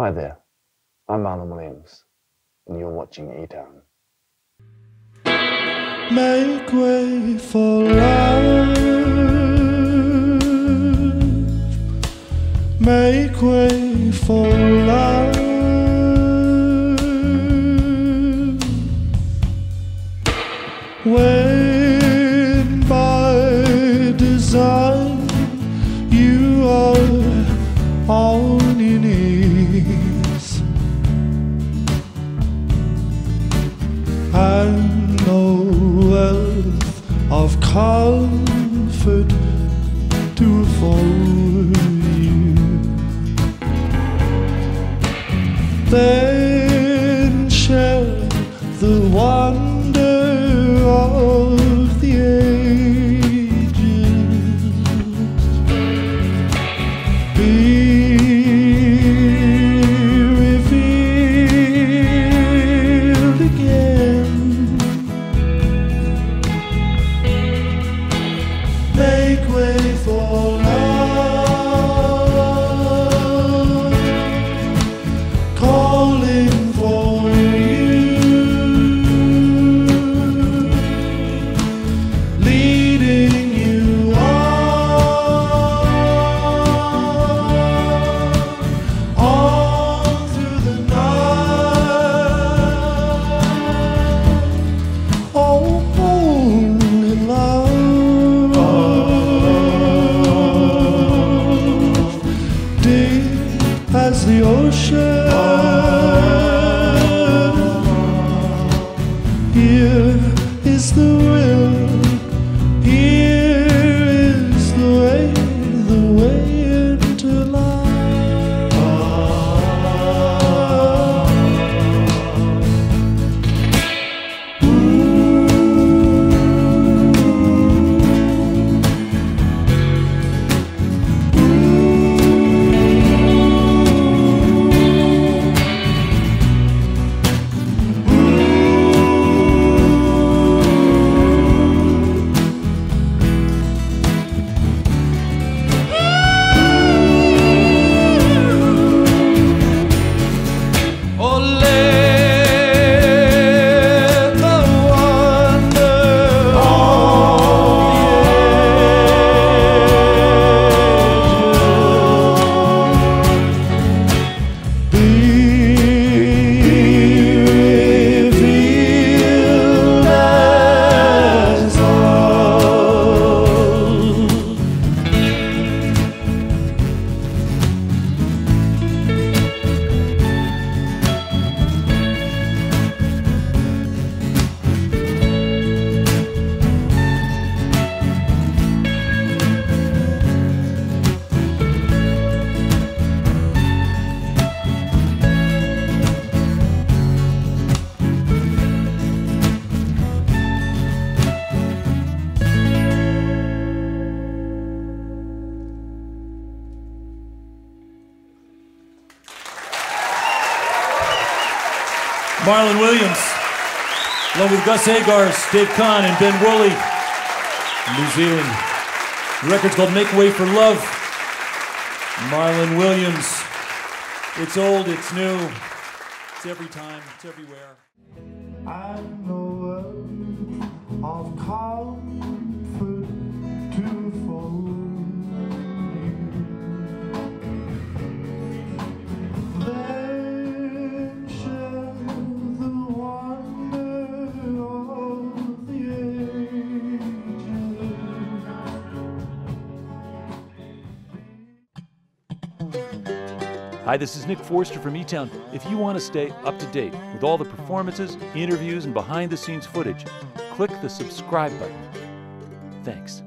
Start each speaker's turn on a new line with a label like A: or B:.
A: Hi there, I'm Marlon Williams, and you're watching E Town.
B: Make way for love. Make way for love. When comfort to afford you. Then ocean. Here is the
C: Marlon Williams, along with Gus Agars, Dave Khan, and Ben Woolley New Zealand. The record's called Make Way for Love. Marlon Williams. It's old, it's new, it's every time, it's everywhere.
B: I know of comfort
C: Hi, this is Nick Forster from E Town. If you want to stay up to date with all the performances, interviews, and behind the scenes footage, click the subscribe button. Thanks.